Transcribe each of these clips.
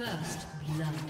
First blood.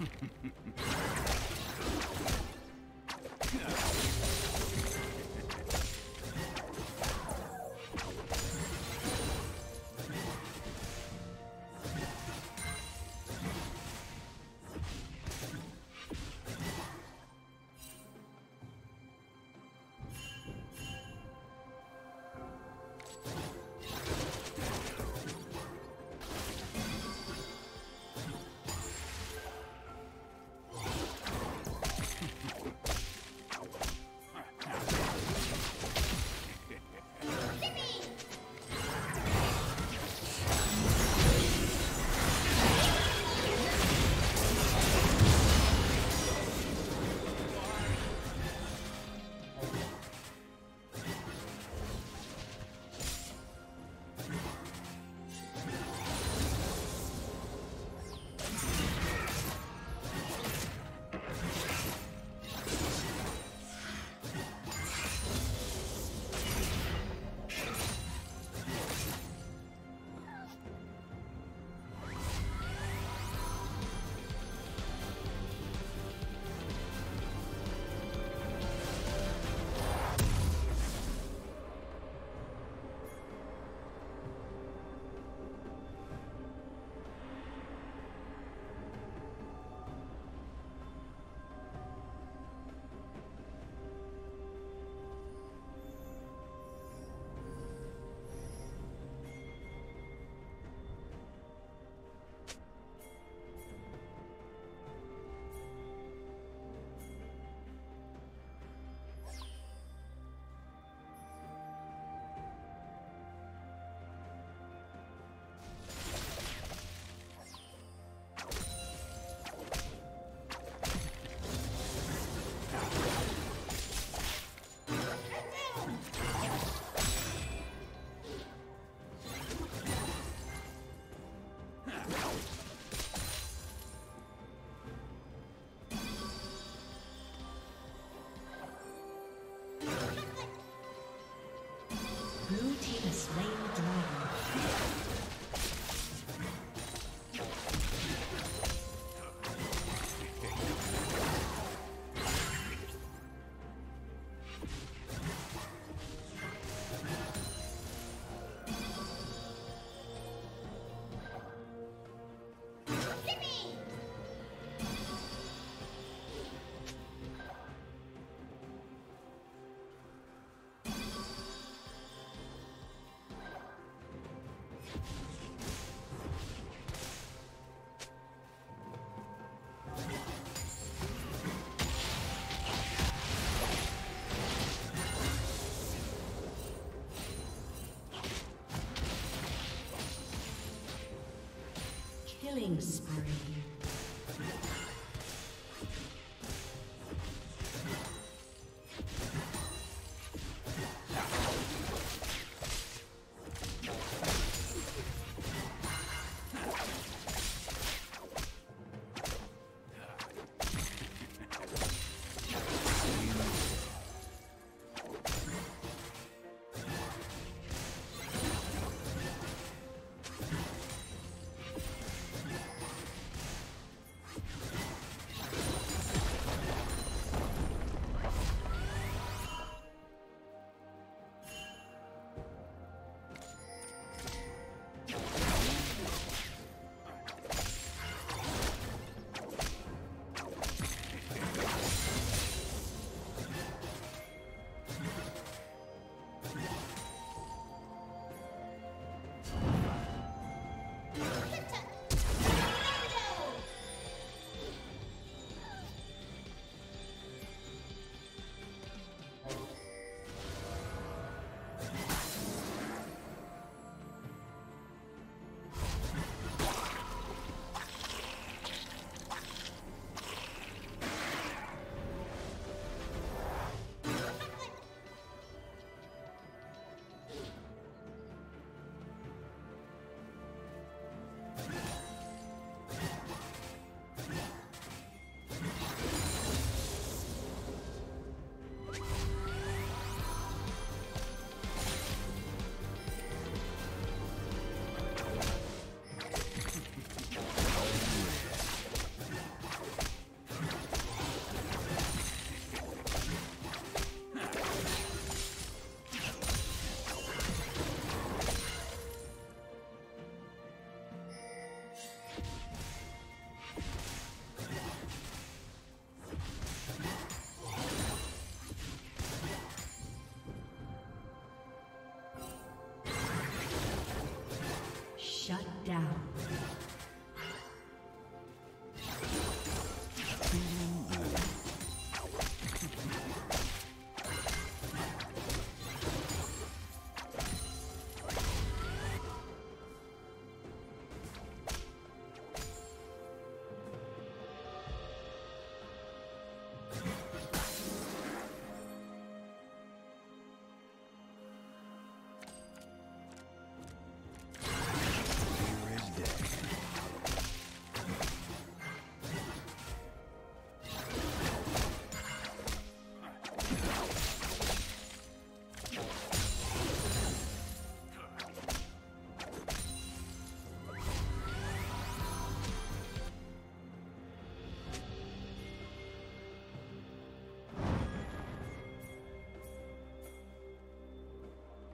Ha ha ha ha. Killing spree.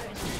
Turret